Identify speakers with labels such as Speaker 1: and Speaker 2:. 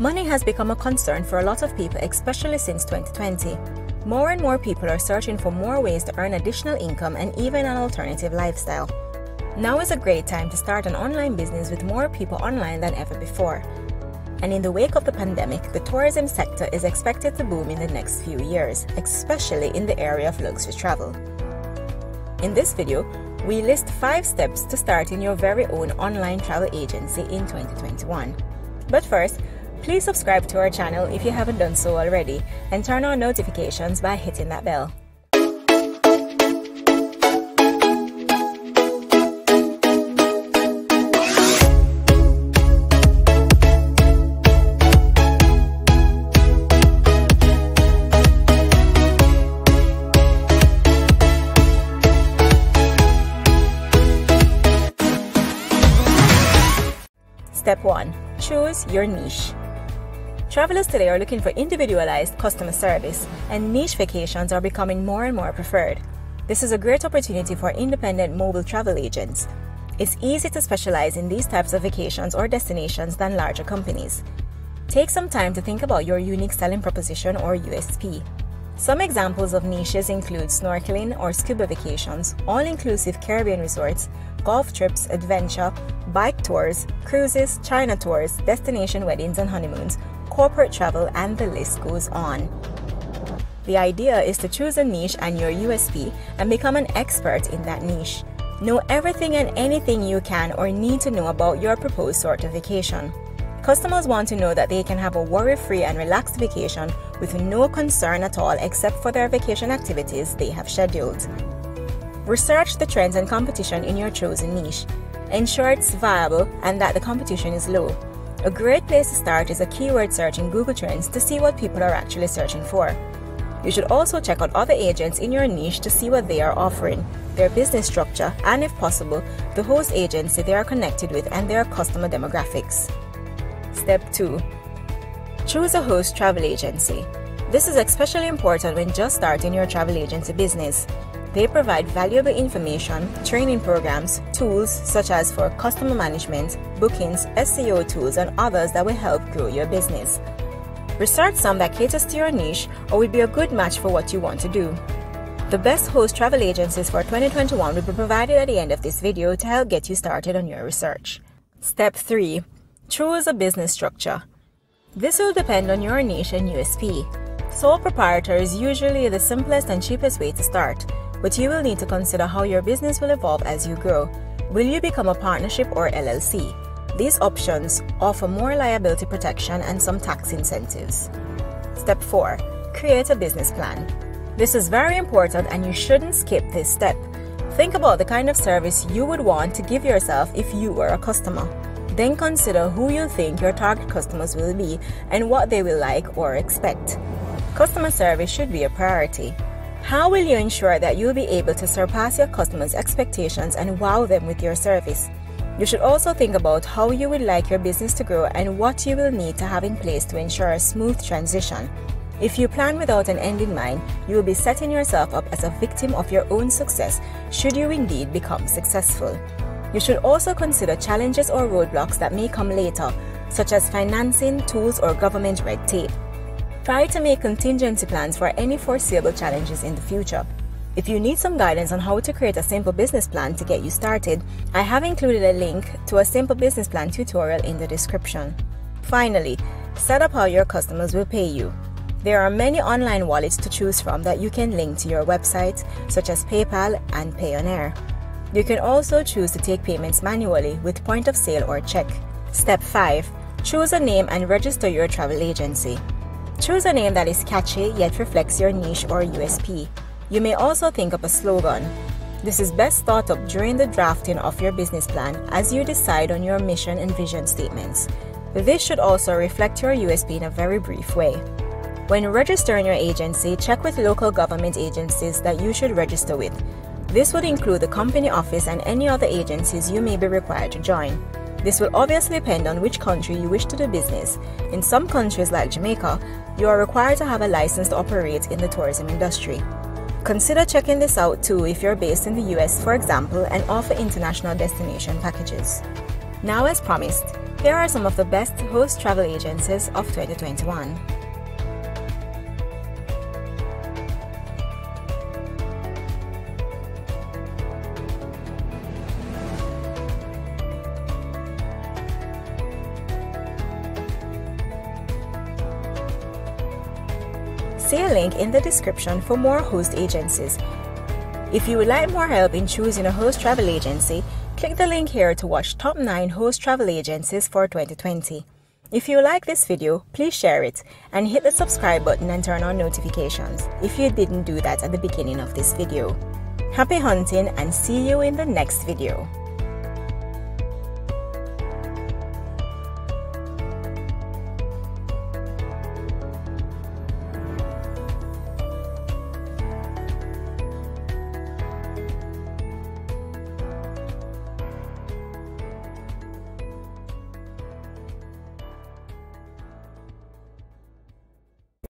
Speaker 1: Money has become a concern for a lot of people, especially since 2020. More and more people are searching for more ways to earn additional income and even an alternative lifestyle. Now is a great time to start an online business with more people online than ever before. And in the wake of the pandemic, the tourism sector is expected to boom in the next few years, especially in the area of luxury travel. In this video, we list 5 steps to starting your very own online travel agency in 2021. But first, please subscribe to our channel if you haven't done so already and turn on notifications by hitting that bell. Step 1 Choose your niche. Travelers today are looking for individualized customer service, and niche vacations are becoming more and more preferred. This is a great opportunity for independent mobile travel agents. It's easy to specialize in these types of vacations or destinations than larger companies. Take some time to think about your unique selling proposition or USP. Some examples of niches include snorkeling or scuba vacations, all inclusive Caribbean resorts, golf trips, adventure, bike tours, cruises, China tours, destination weddings and honeymoons, corporate travel, and the list goes on. The idea is to choose a niche and your USP and become an expert in that niche. Know everything and anything you can or need to know about your proposed sort of vacation. Customers want to know that they can have a worry free and relaxed vacation with no concern at all except for their vacation activities they have scheduled. Research the trends and competition in your chosen niche. Ensure it's viable and that the competition is low. A great place to start is a keyword search in Google Trends to see what people are actually searching for. You should also check out other agents in your niche to see what they are offering, their business structure, and if possible, the host agency they are connected with and their customer demographics. Step 2 Choose a host travel agency. This is especially important when just starting your travel agency business. They provide valuable information, training programs, tools such as for customer management, bookings, SEO tools, and others that will help grow your business. Research some that caters to your niche or will be a good match for what you want to do. The best host travel agencies for 2021 will be provided at the end of this video to help get you started on your research. Step 3 Choose a business structure. This will depend on your niche and USP. Sole proprietor is usually the simplest and cheapest way to start, but you will need to consider how your business will evolve as you grow. Will you become a partnership or LLC? These options offer more liability protection and some tax incentives. Step 4 Create a business plan. This is very important and you shouldn't skip this step. Think about the kind of service you would want to give yourself if you were a customer. Then consider who you think your target customers will be and what they will like or expect. Customer service should be a priority. How will you ensure that you'll be able to surpass your customers' expectations and wow them with your service? You should also think about how you would like your business to grow and what you will need to have in place to ensure a smooth transition. If you plan without an end in mind, you will be setting yourself up as a victim of your own success should you indeed become successful. You should also consider challenges or roadblocks that may come later, such as financing, tools, or government red tape. Try to make contingency plans for any foreseeable challenges in the future. If you need some guidance on how to create a simple business plan to get you started, I have included a link to a simple business plan tutorial in the description. Finally, set up how your customers will pay you. There are many online wallets to choose from that you can link to your website, such as PayPal and Payoneer. You can also choose to take payments manually with point of sale or check. Step 5. Choose a name and register your travel agency. Choose a name that is catchy yet reflects your niche or USP. You may also think of a slogan. This is best thought up during the drafting of your business plan as you decide on your mission and vision statements. This should also reflect your USP in a very brief way. When registering your agency, check with local government agencies that you should register with. This would include the company office and any other agencies you may be required to join. This will obviously depend on which country you wish to do business. In some countries like Jamaica, you are required to have a license to operate in the tourism industry. Consider checking this out too if you're based in the US, for example, and offer international destination packages. Now, as promised, Here are some of the best host travel agencies of 2021. See a link in the description for more host agencies. If you would like more help in choosing a host travel agency, click the link here to watch top 9 host travel agencies for 2020. If you like this video, please share it and hit the subscribe button and turn on notifications if you didn't do that at the beginning of this video. Happy hunting and see you in the next video.